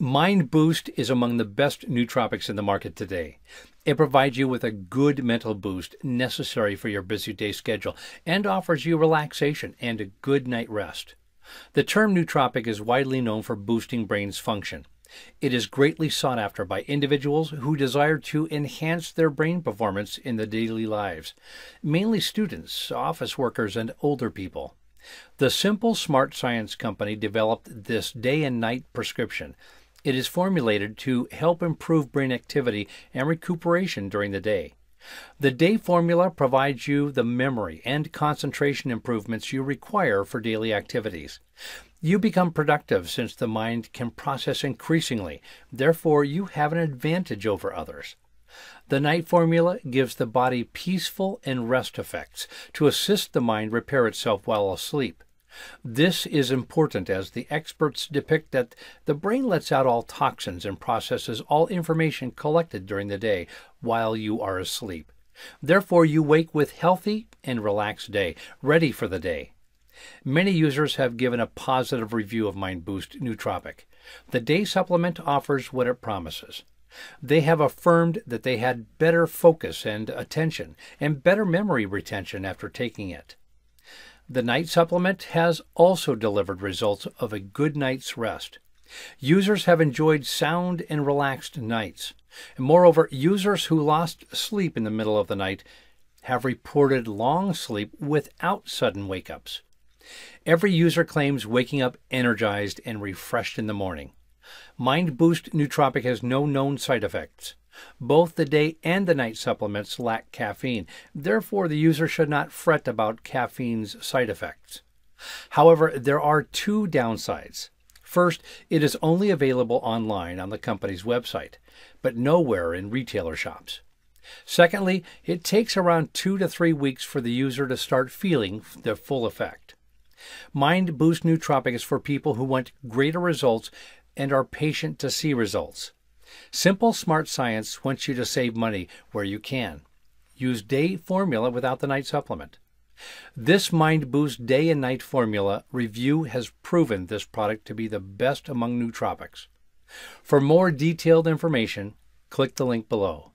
Mind Boost is among the best nootropics in the market today. It provides you with a good mental boost necessary for your busy day schedule and offers you relaxation and a good night rest. The term nootropic is widely known for boosting brain's function. It is greatly sought after by individuals who desire to enhance their brain performance in their daily lives, mainly students, office workers, and older people. The Simple Smart Science Company developed this day and night prescription it is formulated to help improve brain activity and recuperation during the day. The day formula provides you the memory and concentration improvements you require for daily activities. You become productive since the mind can process increasingly, therefore, you have an advantage over others. The night formula gives the body peaceful and rest effects to assist the mind repair itself while asleep. This is important as the experts depict that the brain lets out all toxins and processes all information collected during the day while you are asleep. Therefore, you wake with healthy and relaxed day, ready for the day. Many users have given a positive review of Mind Boost Nootropic. The day supplement offers what it promises. They have affirmed that they had better focus and attention and better memory retention after taking it. The night supplement has also delivered results of a good night's rest. Users have enjoyed sound and relaxed nights. And moreover, users who lost sleep in the middle of the night have reported long sleep without sudden wake ups. Every user claims waking up energized and refreshed in the morning. Mind Boost Nootropic has no known side effects. Both the day and the night supplements lack caffeine. Therefore, the user should not fret about caffeine's side effects. However, there are two downsides. First, it is only available online on the company's website, but nowhere in retailer shops. Secondly, it takes around two to three weeks for the user to start feeling the full effect. Mind Boost Nootropic is for people who want greater results and are patient to see results. Simple Smart Science wants you to save money where you can. Use day formula without the night supplement. This Mind Boost Day and Night Formula review has proven this product to be the best among nootropics. For more detailed information, click the link below.